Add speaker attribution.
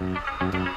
Speaker 1: Yeah.